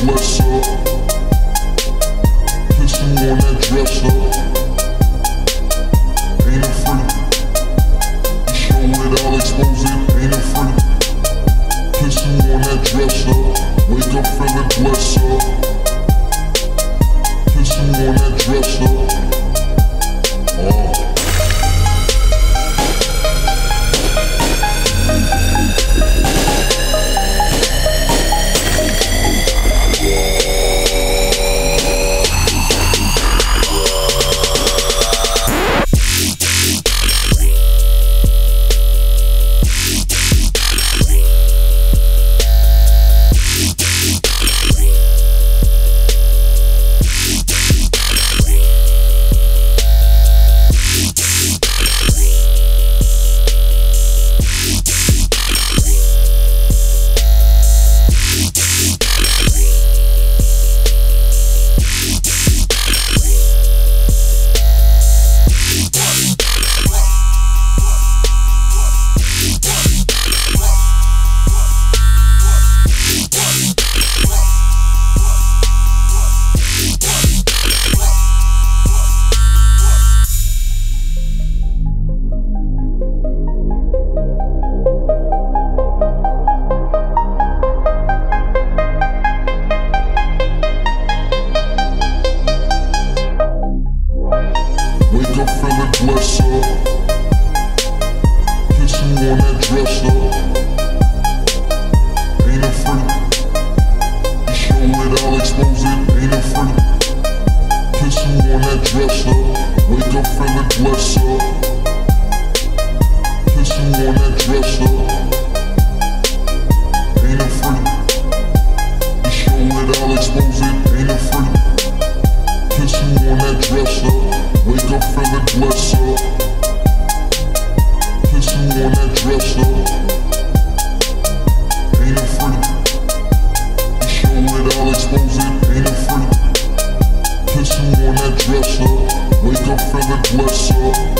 dresser. Kiss you on that dresser. Ain't afraid. free? Show it, I'll expose it. Ain't afraid. free? Kiss you on that dresser. Wake up, feeling blessed. Up. Kiss you on that dresser. expose it, ain't afraid. Kiss you on that dresser, wake up in the dresser. Kiss you on that dresser. and bless her.